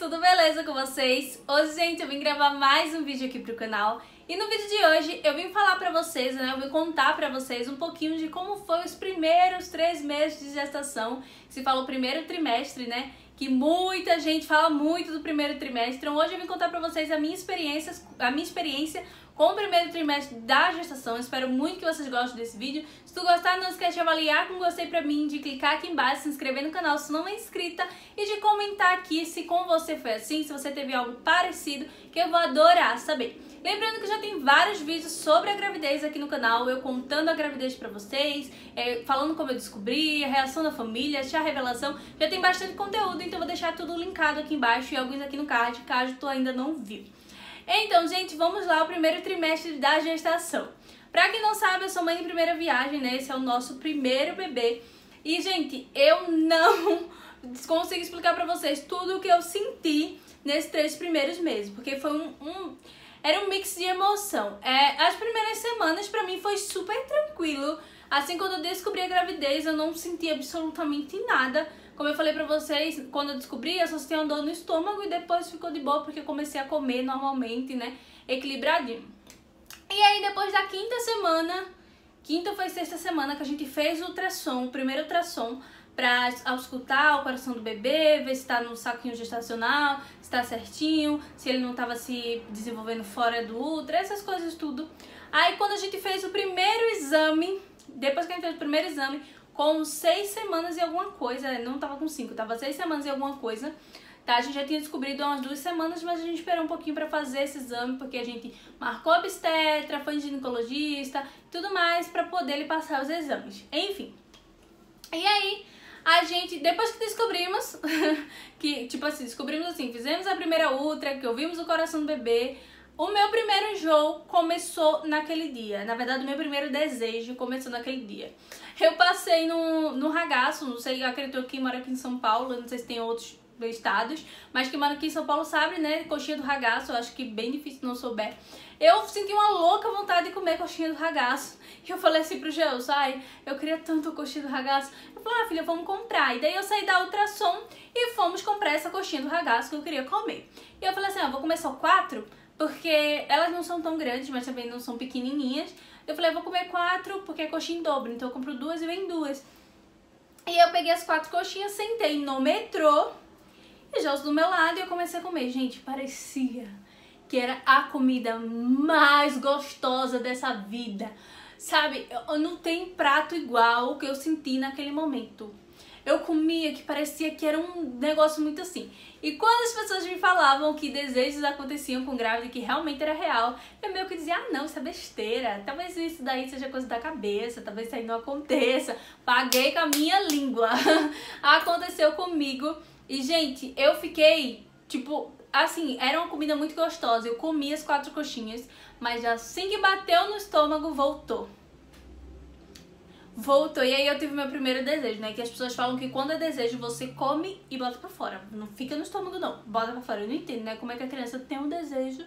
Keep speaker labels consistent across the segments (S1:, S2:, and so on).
S1: tudo beleza com vocês? Hoje, gente, eu vim gravar mais um vídeo aqui pro canal. E no vídeo de hoje eu vim falar pra vocês, né, eu vim contar pra vocês um pouquinho de como foi os primeiros três meses de gestação, se fala o primeiro trimestre, né, que muita gente fala muito do primeiro trimestre, então hoje eu vim contar pra vocês a minha experiência, a minha experiência com o primeiro trimestre da gestação. espero muito que vocês gostem desse vídeo. Se tu gostar, não esquece de avaliar com gostei pra mim, de clicar aqui embaixo, se inscrever no canal se não é inscrita e de comentar aqui se com você foi assim, se você teve algo parecido, que eu vou adorar saber. Lembrando que já tem vários vídeos sobre a gravidez aqui no canal, eu contando a gravidez pra vocês, é, falando como eu descobri, a reação da família, a revelação. Já tem bastante conteúdo, então eu vou deixar tudo linkado aqui embaixo e alguns aqui no card, caso tu ainda não viu. Então, gente, vamos lá, o primeiro trimestre da gestação. Pra quem não sabe, eu sou mãe de primeira viagem, né? Esse é o nosso primeiro bebê. E, gente, eu não consigo explicar pra vocês tudo o que eu senti nesses três primeiros meses, porque foi um, um era um mix de emoção. É, as primeiras semanas para mim foi super tranquilo. Assim, quando eu descobri a gravidez, eu não senti absolutamente nada. Como eu falei pra vocês, quando eu descobri, eu só senti uma dor no estômago e depois ficou de boa porque eu comecei a comer normalmente, né? Equilibradinho. E aí, depois da quinta semana, quinta foi sexta semana que a gente fez o ultrassom, o primeiro ultrassom, pra auscultar o coração do bebê, ver se tá no saquinho gestacional, se tá certinho, se ele não tava se desenvolvendo fora do ultra, essas coisas tudo. Aí, quando a gente fez o primeiro exame, depois que a gente fez o primeiro exame, com seis semanas e alguma coisa, não tava com cinco, tava seis semanas e alguma coisa, tá? A gente já tinha descobrido há umas duas semanas, mas a gente esperou um pouquinho para fazer esse exame, porque a gente marcou obstetra, foi ginecologista, tudo mais, para poder lhe passar os exames. Enfim. E aí, a gente, depois que descobrimos, que, tipo assim, descobrimos assim, fizemos a primeira ultra, que ouvimos o coração do bebê, o meu primeiro enjoo começou naquele dia. Na verdade, o meu primeiro desejo começou naquele dia. Eu passei no, no ragaço, não sei, acredito que mora aqui em São Paulo, não sei se tem outros estados, mas que mora aqui em São Paulo sabe, né? Coxinha do ragaço, eu acho que bem difícil não souber. Eu senti uma louca vontade de comer coxinha do ragaço. E eu falei assim pro Gel, sai, eu queria tanto coxinha do ragaço. Eu falei, ah, filha, vamos comprar. E daí eu saí da ultrassom e fomos comprar essa coxinha do ragaço que eu queria comer. E eu falei assim, ah, vou comer só quatro, porque elas não são tão grandes, mas também não são pequenininhas. Eu falei, vou comer quatro porque é coxinha em dobro, então eu compro duas e vem duas. E eu peguei as quatro coxinhas, sentei no metrô e já os do meu lado e eu comecei a comer. Gente, parecia que era a comida mais gostosa dessa vida. Sabe, não tem prato igual que eu senti naquele momento eu comia que parecia que era um negócio muito assim. E quando as pessoas me falavam que desejos aconteciam com grávida que realmente era real, eu meio que dizia, ah não, isso é besteira, talvez isso daí seja coisa da cabeça, talvez isso aí não aconteça. Paguei com a minha língua. Aconteceu comigo. E, gente, eu fiquei, tipo, assim, era uma comida muito gostosa. Eu comi as quatro coxinhas, mas assim que bateu no estômago, voltou voltou. E aí eu tive meu primeiro desejo, né? Que as pessoas falam que quando é desejo, você come e bota pra fora. Não fica no estômago, não. Bota pra fora. Eu não entendo, né? Como é que a criança tem um desejo,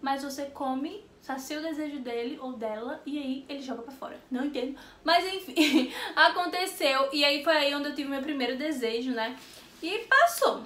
S1: mas você come, sacia o desejo dele ou dela, e aí ele joga pra fora. Não entendo. Mas enfim, aconteceu. E aí foi aí onde eu tive meu primeiro desejo, né? E passou.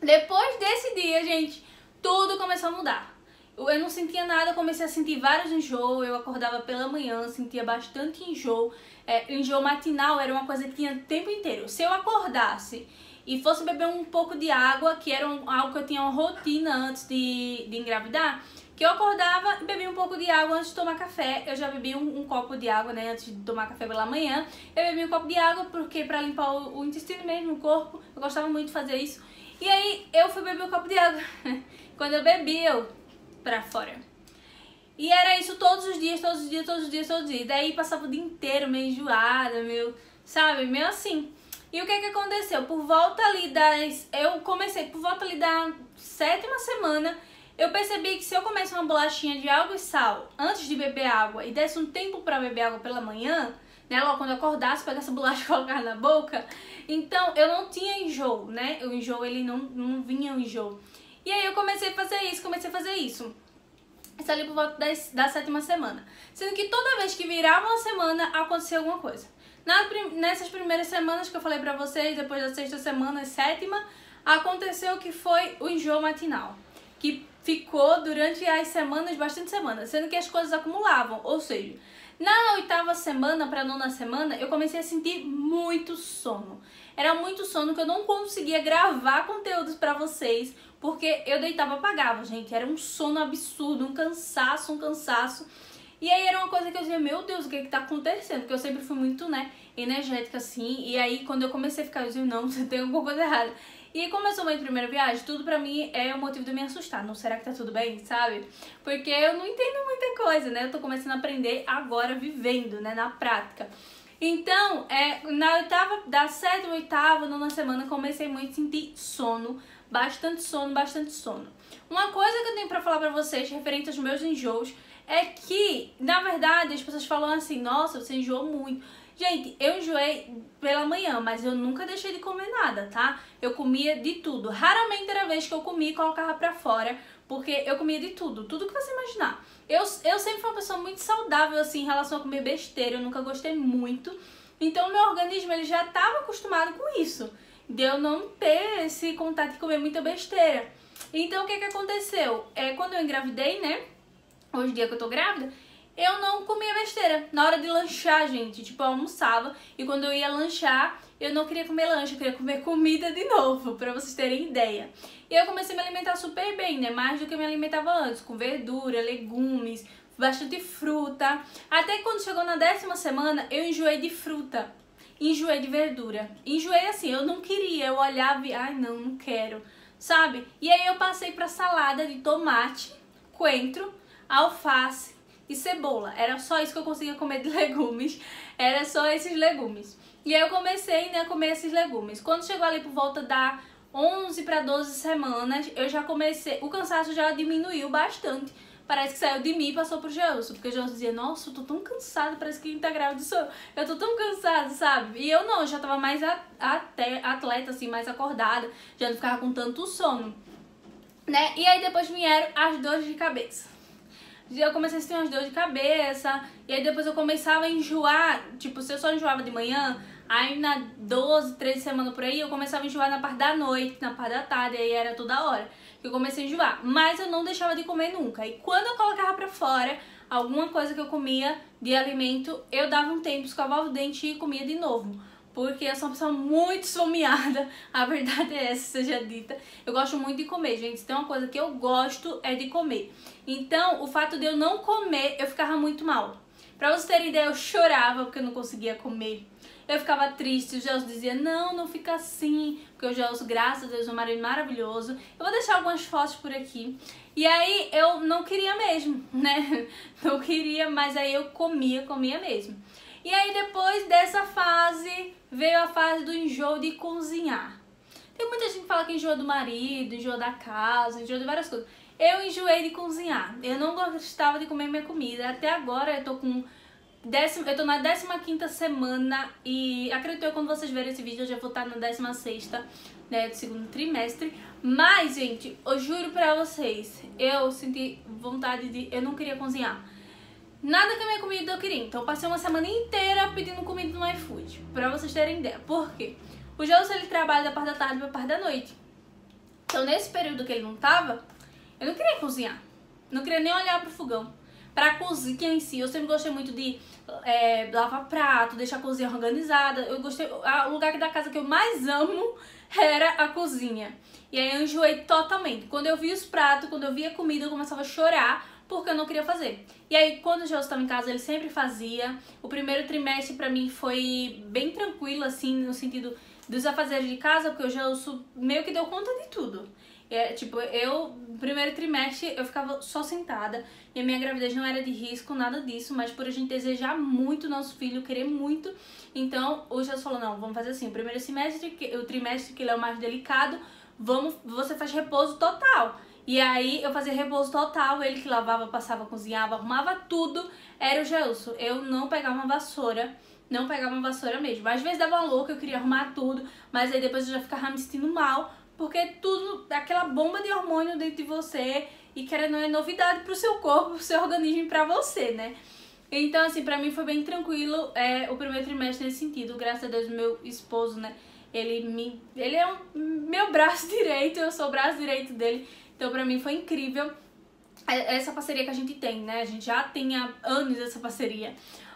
S1: Depois desse dia, gente, tudo começou a mudar eu não sentia nada, comecei a sentir vários enjoos, eu acordava pela manhã, sentia bastante enjoo. É, enjoo matinal era uma coisa que tinha o tempo inteiro. Se eu acordasse e fosse beber um pouco de água, que era um, algo que eu tinha uma rotina antes de, de engravidar, que eu acordava e bebia um pouco de água antes de tomar café. Eu já bebi um, um, copo de água, né, antes de tomar café pela manhã. Eu bebi um copo de água porque para limpar o, o intestino mesmo, o corpo, eu gostava muito de fazer isso. E aí eu fui beber um copo de água. Quando eu bebi, eu pra fora. E era isso todos os dias, todos os dias, todos os dias, todos os dias. Daí passava o dia inteiro meio enjoada, meio, sabe, meio assim. E o que que aconteceu? Por volta ali das... Eu comecei, por volta ali da sétima semana, eu percebi que se eu comesse uma bolachinha de água e sal antes de beber água e desse um tempo para beber água pela manhã, né, logo quando eu acordasse, pegar essa bolacha e colocar na boca, então eu não tinha enjoo, né? O enjoo, ele não, não vinha o enjoo. E aí eu comecei a fazer isso, comecei a fazer isso. Isso ali por volta das, da sétima semana. Sendo que toda vez que virava uma semana, acontecia alguma coisa. nessas primeiras semanas que eu falei pra vocês, depois da sexta semana, sétima, Aconteceu que foi o enjoo matinal, que ficou durante as semanas, bastante semanas, sendo que as coisas acumulavam, ou seja, na oitava semana para nona semana, eu comecei a sentir muito sono. Era muito sono que eu não conseguia gravar conteúdos para vocês, porque eu deitava apagava, gente. Era um sono absurdo, um cansaço, um cansaço. E aí era uma coisa que eu dizia, meu Deus, o que é que tá acontecendo? Porque eu sempre fui muito, né, energética assim. E aí quando eu comecei a ficar, eu dizia, não, tem alguma coisa errada. E como eu sou primeira viagem, tudo pra mim é o motivo de me assustar. Não será que tá tudo bem, sabe? Porque eu não entendo muita coisa, né? Eu tô começando a aprender agora vivendo, né? Na prática. Então, é, na oitava, da sétima, oitava, nona semana, comecei muito a sentir sono. Bastante sono, bastante sono. Uma coisa que eu tenho pra falar pra vocês, referente aos meus enjoos, é que, na verdade, as pessoas falam assim, nossa, você enjoou muito. Gente, eu enjoei pela manhã, mas eu nunca deixei de comer nada, tá? Eu comia de tudo. Raramente era a vez que eu comia e colocava pra fora, porque eu comia de tudo, tudo que você imaginar. Eu, eu sempre fui uma pessoa muito saudável, assim, em relação a comer besteira, eu nunca gostei muito. Então, meu organismo, ele já estava acostumado com isso, de eu não ter esse contato de comer muita besteira. Então, o que que aconteceu? É, quando eu engravidei, né, hoje em dia que eu tô grávida, eu não comia besteira. Na hora de lanchar, gente, tipo, eu almoçava e quando eu ia lanchar, eu não queria comer lanche, eu queria comer comida de novo, pra vocês terem ideia. E eu comecei a me alimentar super bem, né? Mais do que eu me alimentava antes, com verdura, legumes, bastante fruta. Até quando chegou na décima semana, eu enjoei de fruta. Enjoei de verdura. Enjoei assim, eu não queria, eu olhava e, ai não, não quero, sabe? E aí eu passei pra salada de tomate, coentro, alface, e cebola. Era só isso que eu conseguia comer de legumes. Era só esses legumes. E aí eu comecei né, a comer esses legumes. Quando chegou ali por volta da 11 para 12 semanas, eu já comecei. O cansaço já diminuiu bastante. Parece que saiu de mim e passou pro Gelson. Porque o dizia, nossa, eu tô tão cansado, parece que tá grávida sou eu. tô tão cansado, sabe? E eu não, eu já tava mais até atleta, assim, mais acordada. Já não ficava com tanto sono. Né? E aí depois vieram as dores de cabeça eu comecei a sentir umas dores de cabeça, e aí depois eu começava a enjoar, tipo, se eu só enjoava de manhã, aí na 12, 13 semanas por aí, eu começava a enjoar na parte da noite, na parte da tarde, aí era toda hora que eu comecei a enjoar. Mas eu não deixava de comer nunca. E quando eu colocava pra fora alguma coisa que eu comia de alimento, eu dava um tempo, escovava o dente e comia de novo porque eu sou uma pessoa muito esfomeada, a verdade é essa, seja dita. Eu gosto muito de comer, gente. Tem uma coisa que eu gosto é de comer. Então, o fato de eu não comer, eu ficava muito mal. Pra vocês terem ideia, eu chorava porque eu não conseguia comer. Eu ficava triste, o Gelson dizia, não, não fica assim, porque o Gelson, graças a Deus, é um marido maravilhoso. Eu vou deixar algumas fotos por aqui. E aí eu não queria mesmo, né? Não queria, mas aí eu comia, comia mesmo. E aí depois dessa veio a fase do enjoo de cozinhar. Tem muita gente que fala que enjoa do marido, enjoa da casa, enjoa de várias coisas. Eu enjoei de cozinhar. Eu não gostava de comer minha comida. Até agora eu tô com décima, eu tô na 15 semana e acredito eu quando vocês verem esse vídeo eu já vou estar na 16 né, do segundo trimestre. Mas, gente, eu juro pra vocês, eu senti vontade de. Eu não queria cozinhar. Nada que a minha comida eu queria. Então eu passei uma semana inteira pedindo comida no iFood. Pra vocês terem ideia. Por quê? O Gelson ele trabalha da parte da tarde pra parte da noite. Então nesse período que ele não tava, eu não queria cozinhar. Não queria nem olhar pro fogão. Pra cozinha em si, eu sempre gostei muito de é, lavar prato, deixar a cozinha organizada. Eu gostei. O lugar da casa que eu mais amo era a cozinha. E aí eu enjoei totalmente. Quando eu vi os pratos, quando eu via comida, eu começava a chorar porque eu não queria fazer. E aí, quando o Gelson estava em casa, ele sempre fazia. O primeiro trimestre para mim foi bem tranquilo, assim, no sentido dos afazeres de casa, porque o Gelson meio que deu conta de tudo. É, tipo, eu, primeiro trimestre, eu ficava só sentada. E a minha gravidez não era de risco, nada disso. Mas por a gente desejar muito nosso filho, querer muito. Então, o Jesus falou, não, vamos fazer assim. O primeiro semestre, o trimestre que ele é o mais delicado, vamos, você faz repouso total. E aí eu fazia repouso total, ele que lavava, passava, cozinhava, arrumava tudo, era o Gelson. Eu não pegava uma vassoura, não pegava uma vassoura mesmo. Às vezes dava uma louca, eu queria arrumar tudo, mas aí depois eu já ficava me sentindo mal, porque tudo, aquela bomba de hormônio dentro de você, e que não é novidade pro seu corpo, pro seu organismo e pra você, né? Então, assim, pra mim foi bem tranquilo é, o primeiro trimestre nesse sentido. Graças a Deus, meu esposo, né? Ele me ele é um, meu braço direito, eu sou o braço direito dele. Então pra mim foi incrível essa parceria que a gente tem, né? A gente já tem há anos essa parceria.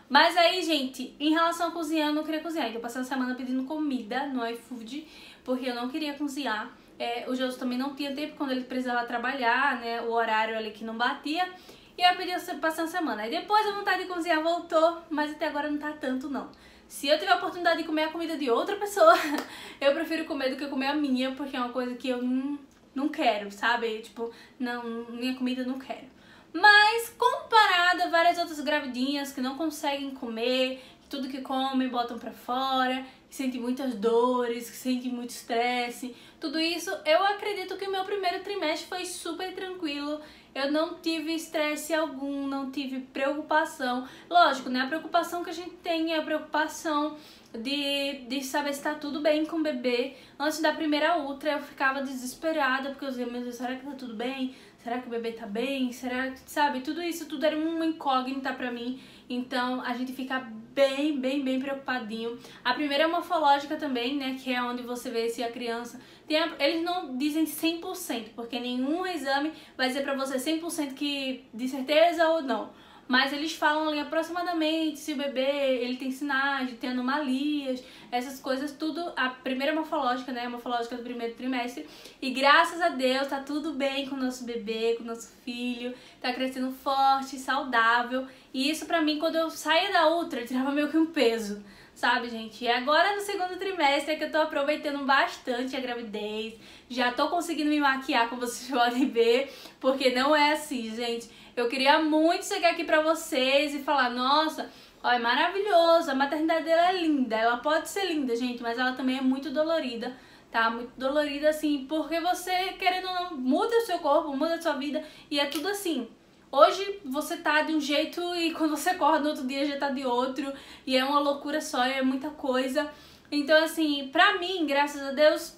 S1: Mas aí, gente, em relação a cozinhar, eu não queria cozinhar. Então eu passei a semana pedindo comida no iFood, porque eu não queria cozinhar. É, o Joso também não tinha tempo quando ele precisava trabalhar, né? O horário ali que não batia. E eu pedi passar a semana. Aí depois a vontade de cozinhar voltou, mas até agora não tá tanto não. Se eu tiver a oportunidade de comer a comida de outra pessoa, eu prefiro comer do que comer a minha, porque é uma coisa que eu não, não quero, sabe? Tipo, não, minha comida não quero. Mas comparado a várias outras gravidinhas que não conseguem comer, tudo que comem botam pra fora, que sentem muitas dores, que sentem muito estresse, tudo isso, eu acredito que o meu primeiro trimestre foi super tranquilo. Eu não tive estresse algum, não tive preocupação. Lógico, né? A preocupação que a gente tem é a preocupação de, de saber se tá tudo bem com o bebê. Antes da primeira ultra eu ficava desesperada, porque eu dizia, meu Deus, será que tá tudo bem? Será que o bebê tá bem? Será que, sabe, tudo isso, tudo era uma incógnita pra mim. Então a gente fica bem, bem, bem preocupadinho. A primeira é morfológica também, né, que é onde você vê se a criança tem a... eles não dizem 100%, porque nenhum exame vai dizer pra você 100% que de certeza ou não mas eles falam ali aproximadamente se o bebê ele tem sinais de ter anomalias, essas coisas, tudo, a primeira morfológica, né, a morfológica do primeiro trimestre, e graças a Deus tá tudo bem com o nosso bebê, com o nosso filho, tá crescendo forte, saudável, e isso pra mim, quando eu saía da ultra, tirava meio que um peso, sabe, gente? E agora no segundo trimestre é que eu tô aproveitando bastante a gravidez, já tô conseguindo me maquiar, como vocês podem ver, porque não é assim, gente eu queria muito chegar aqui pra vocês e falar, nossa, ó, é maravilhoso, a maternidade dela é linda. Ela pode ser linda, gente, mas ela também é muito dolorida, tá? Muito dolorida, assim, porque você, querendo ou não, muda o seu corpo, muda a sua vida e é tudo assim. Hoje você tá de um jeito e quando você acorda no outro dia já tá de outro e é uma loucura só, é muita coisa. Então, assim, pra mim, graças a Deus,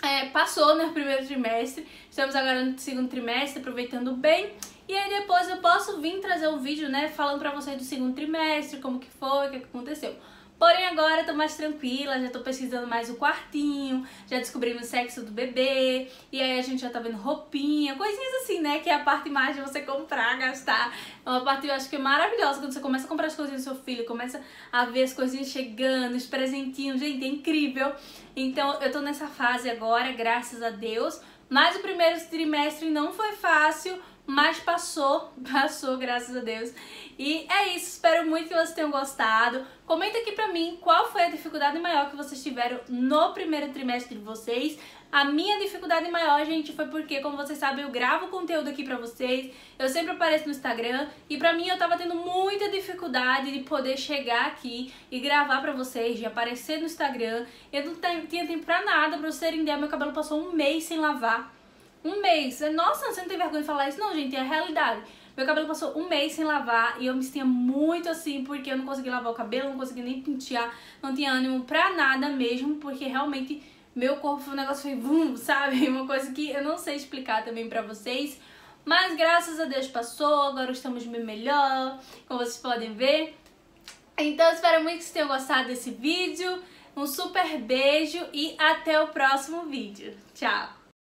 S1: é, passou no primeiro trimestre. Estamos agora no segundo trimestre, aproveitando bem. E aí depois eu posso vir trazer um vídeo, né, falando pra vocês do segundo trimestre, como que foi, o que aconteceu. Porém agora eu tô mais tranquila, já tô pesquisando mais o quartinho, já descobrimos o sexo do bebê, e aí a gente já tá vendo roupinha, coisinhas assim, né, que é a parte mais de você comprar, gastar. É uma parte eu acho que é maravilhosa, quando você começa a comprar as coisinhas do seu filho, começa a ver as coisinhas chegando, os presentinhos, gente, é incrível. Então eu tô nessa fase agora, graças a Deus, mas o primeiro trimestre não foi fácil, mas passou, passou, graças a Deus. E é isso, espero muito que vocês tenham gostado. Comenta aqui pra mim qual foi a dificuldade maior que vocês tiveram no primeiro trimestre de vocês. A minha dificuldade maior, gente, foi porque, como vocês sabem, eu gravo conteúdo aqui pra vocês, eu sempre apareço no Instagram, e pra mim eu tava tendo muita dificuldade de poder chegar aqui e gravar pra vocês, de aparecer no Instagram. Eu não tinha tempo pra nada, pra vocês terem ideia, meu cabelo passou um mês sem lavar. Um mês. Nossa, você não tem vergonha de falar isso? Não, gente, é a realidade. Meu cabelo passou um mês sem lavar e eu me sentia muito assim porque eu não conseguia lavar o cabelo, não conseguia nem pentear, não tinha ânimo pra nada mesmo, porque realmente meu corpo foi um negócio foi vum, sabe? Uma coisa que eu não sei explicar também pra vocês. Mas graças a Deus passou, agora estamos bem melhor, como vocês podem ver. Então espero muito que vocês tenham gostado desse vídeo. Um super beijo e até o próximo vídeo. Tchau!